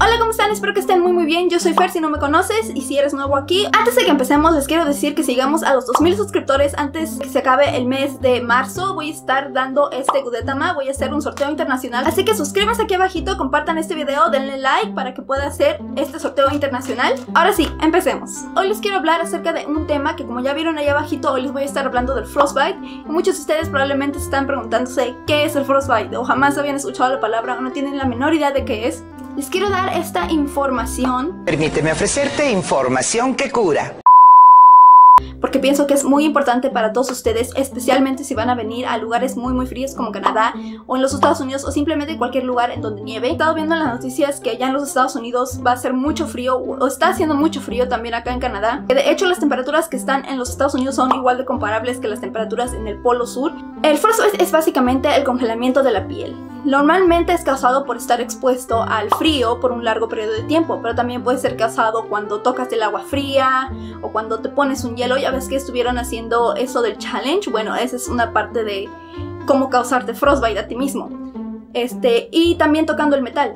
Hola, ¿cómo están? Espero que estén muy muy bien. Yo soy Fer si no me conoces y si eres nuevo aquí. Antes de que empecemos les quiero decir que si llegamos a los 2000 suscriptores antes que se acabe el mes de marzo voy a estar dando este Gudetama, voy a hacer un sorteo internacional. Así que suscríbanse aquí abajito, compartan este video, denle like para que pueda hacer este sorteo internacional. Ahora sí, empecemos. Hoy les quiero hablar acerca de un tema que como ya vieron ahí abajito, hoy les voy a estar hablando del frostbite. Muchos de ustedes probablemente están preguntándose qué es el frostbite o jamás habían escuchado la palabra o no tienen la menor idea de qué es. Les quiero dar esta información Permíteme ofrecerte información que cura. porque pienso que es muy importante para todos ustedes, especialmente si van a venir a lugares muy muy fríos como Canadá o en los Estados Unidos o simplemente cualquier lugar en donde nieve. He estado viendo en las noticias que allá en los Estados Unidos va a ser mucho frío o está haciendo mucho frío también acá en Canadá. De hecho, las temperaturas que están en los Estados Unidos son igual de comparables que las temperaturas en el Polo Sur. El frostbite es básicamente el congelamiento de la piel. Normalmente es causado por estar expuesto al frío por un largo periodo de tiempo, pero también puede ser causado cuando tocas el agua fría o cuando te pones un hielo. Ya ves que estuvieron haciendo eso del challenge. Bueno, esa es una parte de cómo causarte frostbite a ti mismo. Este, y también tocando el metal.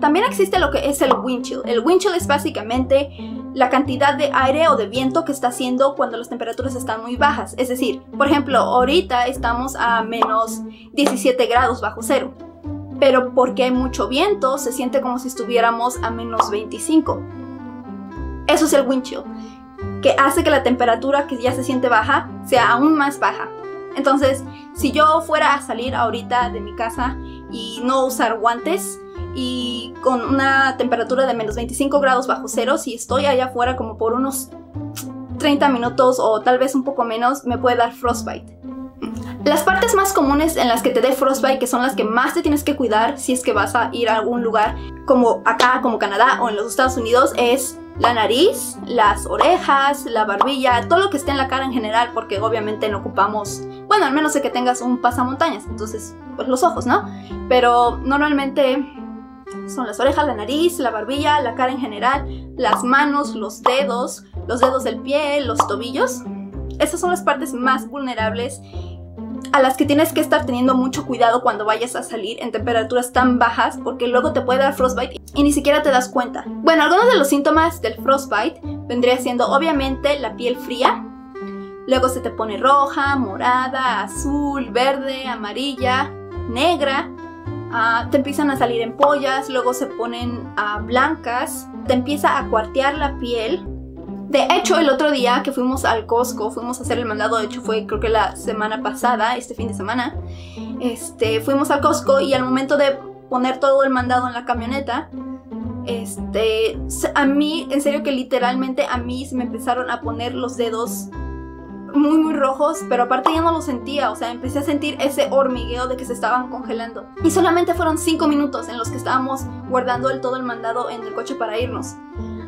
También existe lo que es el wind chill. El wind chill es básicamente la cantidad de aire o de viento que está haciendo cuando las temperaturas están muy bajas. Es decir, por ejemplo, ahorita estamos a menos 17 grados bajo cero. Pero porque hay mucho viento, se siente como si estuviéramos a menos 25. Eso es el wind que hace que la temperatura que ya se siente baja sea aún más baja. Entonces, si yo fuera a salir ahorita de mi casa y no usar guantes, y con una temperatura de menos 25 grados bajo cero, si estoy allá afuera como por unos 30 minutos o tal vez un poco menos, me puede dar frostbite. Las partes más comunes en las que te dé frostbite, que son las que más te tienes que cuidar si es que vas a ir a algún lugar como acá, como Canadá o en los Estados Unidos, es la nariz, las orejas, la barbilla, todo lo que esté en la cara en general, porque obviamente no ocupamos, bueno, al menos de que tengas un pasamontañas, entonces, pues los ojos, ¿no? Pero normalmente son las orejas, la nariz, la barbilla, la cara en general, las manos, los dedos, los dedos del pie, los tobillos. Esas son las partes más vulnerables a las que tienes que estar teniendo mucho cuidado cuando vayas a salir en temperaturas tan bajas porque luego te puede dar frostbite y ni siquiera te das cuenta. Bueno, algunos de los síntomas del frostbite vendría siendo obviamente la piel fría, luego se te pone roja, morada, azul, verde, amarilla, negra, Ah, te empiezan a salir empollas, luego se ponen ah, blancas, te empieza a cuartear la piel. De hecho, el otro día que fuimos al Costco, fuimos a hacer el mandado, de hecho fue creo que la semana pasada, este fin de semana, este, fuimos al Costco y al momento de poner todo el mandado en la camioneta, este, a mí, en serio que literalmente a mí se me empezaron a poner los dedos muy muy rojos, pero aparte ya no lo sentía, o sea, empecé a sentir ese hormigueo de que se estaban congelando. Y solamente fueron 5 minutos en los que estábamos guardando el todo el mandado en el coche para irnos.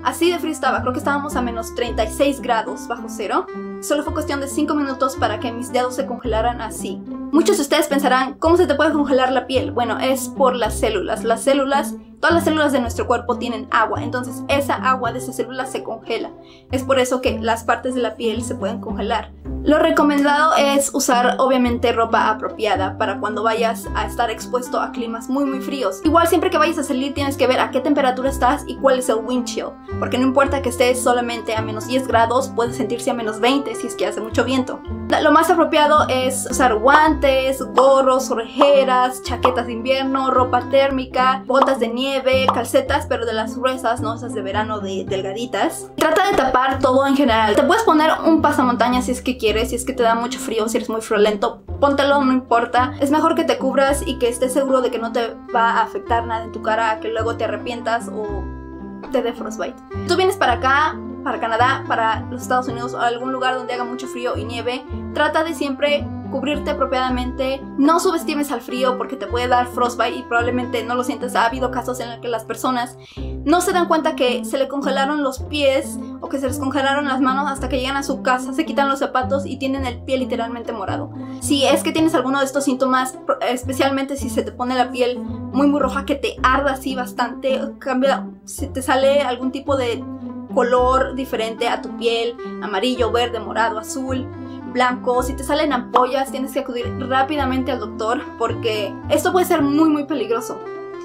Así de frío estaba, creo que estábamos a menos 36 grados bajo cero. Solo fue cuestión de 5 minutos para que mis dedos se congelaran así. Muchos de ustedes pensarán, ¿cómo se te puede congelar la piel? Bueno, es por las células. Las células, todas las células de nuestro cuerpo tienen agua, entonces esa agua de esas células se congela. Es por eso que las partes de la piel se pueden congelar. Lo recomendado es usar obviamente ropa apropiada para cuando vayas a estar expuesto a climas muy muy fríos. Igual siempre que vayas a salir tienes que ver a qué temperatura estás y cuál es el wind chill, porque no importa que estés solamente a menos 10 grados, puedes sentirse a menos 20 si es que hace mucho viento. Lo más apropiado es usar guantes, gorros, orejeras, chaquetas de invierno, ropa térmica, botas de nieve, calcetas, pero de las gruesas, no esas de verano de delgaditas. Trata de tapar todo en general. Te puedes poner un pasamontañas si es que quieres, si es que te da mucho frío, si eres muy friolento, póntelo, no importa. Es mejor que te cubras y que estés seguro de que no te va a afectar nada en tu cara, que luego te arrepientas o te dé frostbite. Tú vienes para acá, para Canadá, para los Estados Unidos o algún lugar donde haga mucho frío y nieve, trata de siempre cubrirte apropiadamente, no subestimes al frío porque te puede dar frostbite y probablemente no lo sientes. Ha habido casos en los que las personas no se dan cuenta que se le congelaron los pies o que se les congelaron las manos hasta que llegan a su casa, se quitan los zapatos y tienen el pie literalmente morado. Si es que tienes alguno de estos síntomas, especialmente si se te pone la piel muy muy roja, que te arda así bastante, cambia, si te sale algún tipo de color diferente a tu piel, amarillo, verde, morado, azul, blanco, si te salen ampollas tienes que acudir rápidamente al doctor porque esto puede ser muy muy peligroso.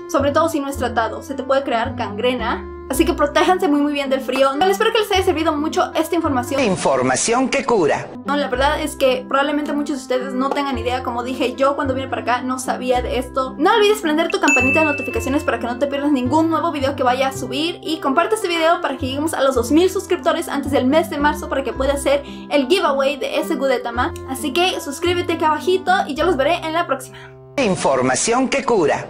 sobre todo si no es tratado. Se te puede crear gangrena Así que protéjanse muy muy bien del frío. No, espero que les haya servido mucho esta información. Información que cura. No, la verdad es que probablemente muchos de ustedes no tengan idea. Como dije, yo cuando vine para acá no sabía de esto. No olvides prender tu campanita de notificaciones para que no te pierdas ningún nuevo video que vaya a subir. Y comparte este video para que lleguemos a los 2000 suscriptores antes del mes de marzo para que pueda hacer el giveaway de ese Gudetama. Así que suscríbete acá abajito y yo los veré en la próxima. Información que cura.